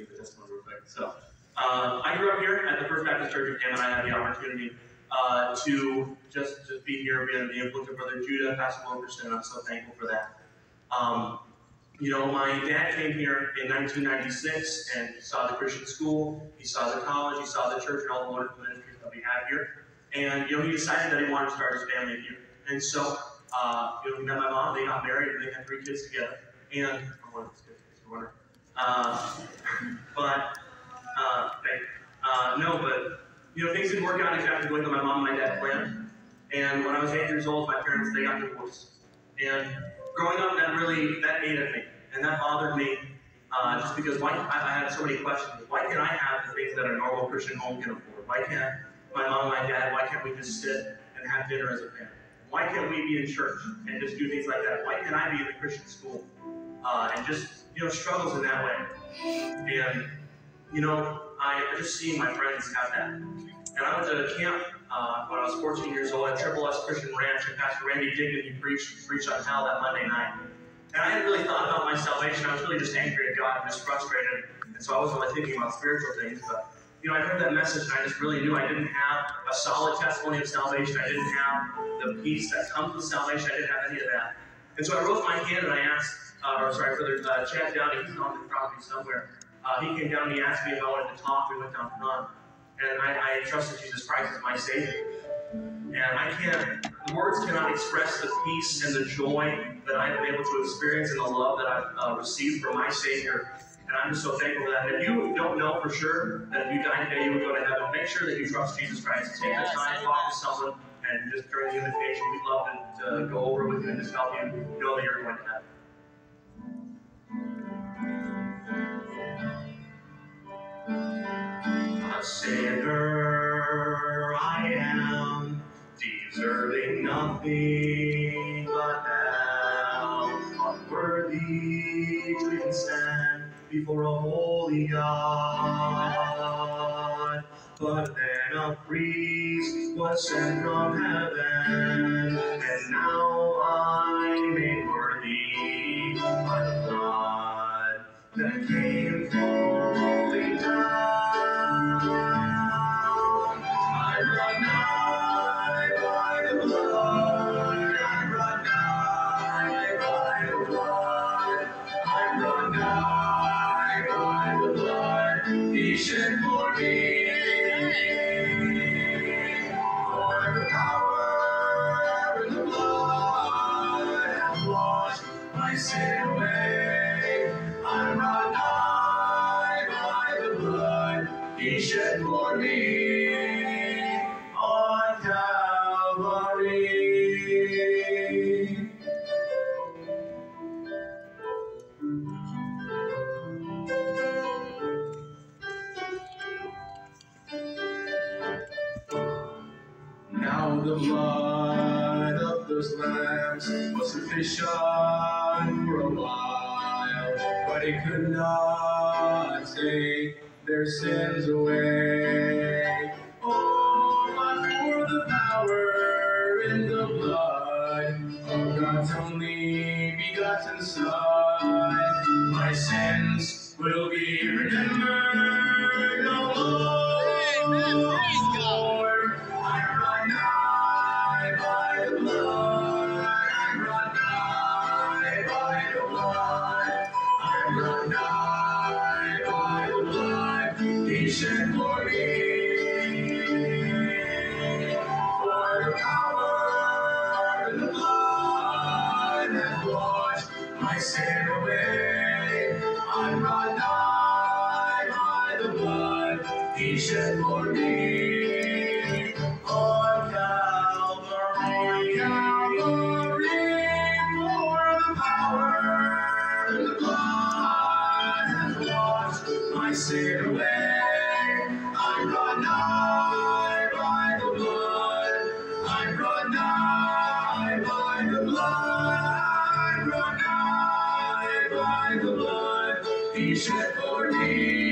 the testimony real quick. So, uh, I grew up here at the First Baptist Church of Hammond. I had the opportunity uh, to just, just be here, be under the influence of Brother Judah, Pastor Wilkerson, and I'm so thankful for that. Um, you know, my dad came here in 1996 and he saw the Christian school, he saw the college, he saw the church and all the wonderful ministries that we have here. And, you know, he decided that he wanted to start his family here. And so, uh, you know, he met my mom, they got married, and they had three kids together. And, oh, one of good, wonder. Uh, but, uh, uh, no, but, you know, things didn't work out exactly the way that my mom and my dad planned. And when I was eight years old, my parents, they got divorced. And growing up, that really, that ate at me. And that bothered me uh, just because why, I, I had so many questions. Why can't I have the things that a normal Christian home can afford? Why can't my mom and my dad, why can't we just sit and have dinner as a family? Why can't we be in church and just do things like that? Why can't I be in the Christian school? Uh, and just, you know, struggles in that way. And, you know, I, I just see my friends have that. And I went to camp uh, when I was 14 years old at Triple S Christian Ranch, and Pastor Randy Dignan, he preached, preached on hell that Monday night. And I hadn't really thought about my salvation. I was really just angry at God and just frustrated. And so I wasn't really thinking about spiritual things. But, you know, I heard that message and I just really knew I didn't have a solid testimony of salvation. I didn't have the peace that comes with salvation. I didn't have any of that. And so I rose my hand and I asked, uh, or sorry, Brother uh, Chad Downey, he's on the property somewhere. Uh, he came down and he asked me if I wanted to talk. We went down front. And I, I trusted Jesus Christ as my Savior. And I can't, words cannot express the peace and the joy that I been able to experience and the love that I've uh, received from my Savior. And I'm just so thankful for that. And if you don't know for sure that if you die today, you would go to heaven, make sure that you trust Jesus Christ. Take the time, to talk to someone, and just during the invitation, we'd love to, go over with you and just help you know that you're going to heaven. A sinner I am, deserving nothing but hell, unworthy to even stand before a holy God. But then a priest was sent from heaven, and now I'm made worthy by the blood that came falling sufficient for a while, but it could not take their sins away. Oh, for the power in the blood. Of God's only begotten Son, my sins will be remembered shed for me